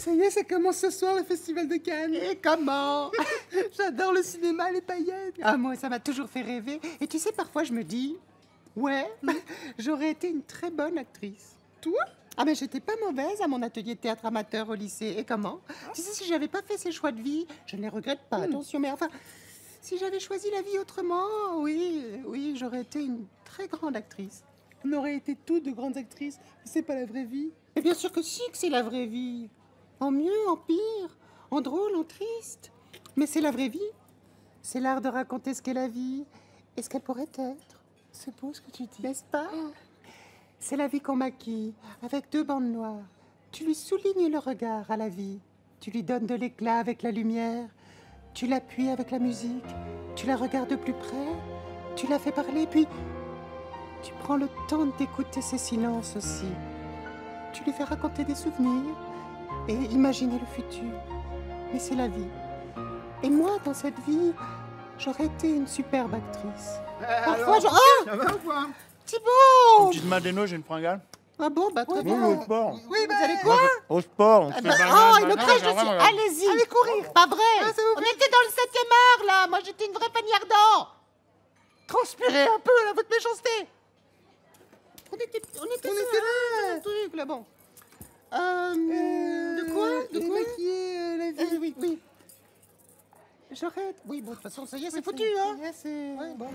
Ça y est, ça commence ce soir le festival de Cannes. Et comment? J'adore le cinéma, les paillettes. Ah, moi, ça m'a toujours fait rêver. Et tu sais, parfois, je me dis, ouais, j'aurais été une très bonne actrice. Toi? Ah, mais j'étais pas mauvaise à mon atelier de théâtre amateur au lycée. Et comment? Tu sais, si j'avais pas fait ces choix de vie, je ne les regrette pas, attention, mais enfin, si j'avais choisi la vie autrement, oui, oui, j'aurais été une très grande actrice. On aurait été toutes de grandes actrices, mais c'est pas la vraie vie. Et bien sûr que si, que c'est la vraie vie. En mieux, en pire, en drôle, en triste. Mais c'est la vraie vie. C'est l'art de raconter ce qu'est la vie et ce qu'elle pourrait être. C'est beau ce que tu dis. N'est-ce pas? C'est la vie qu'on maquille, avec deux bandes noires. Tu lui soulignes le regard à la vie. Tu lui donnes de l'éclat avec la lumière. Tu l'appuies avec la musique. Tu la regardes de plus près. Tu la fais parler, puis tu prends le temps d'écouter ses silences aussi. Tu lui fais raconter des souvenirs et imaginer le futur. Mais c'est la vie. Et moi, dans cette vie, j'aurais été une superbe actrice. Parfois, je... Ah Ça va ou quoi? Thibaut Petite main des je une fringale? Ah bon, bah très Oui, bien. au sport. Oui, vous allez quoi? Au sport, on Ah fait bah, Oh, une banane, crèche banane, aussi banane. Allez-y Allez courir Pas vrai On était dans le 7 art, là Moi, j'étais une vraie pagnardant Transpirez un peu, là, votre méchanceté On était, on était, On sur était là. un truc, là, bon. Euh, quoi De quoi maquiller, euh, la vie. Oui, oui. J'arrête. Oui, bon, de toute façon, ça y est, c'est foutu, hein Ouais, c'est... Ouais, bon.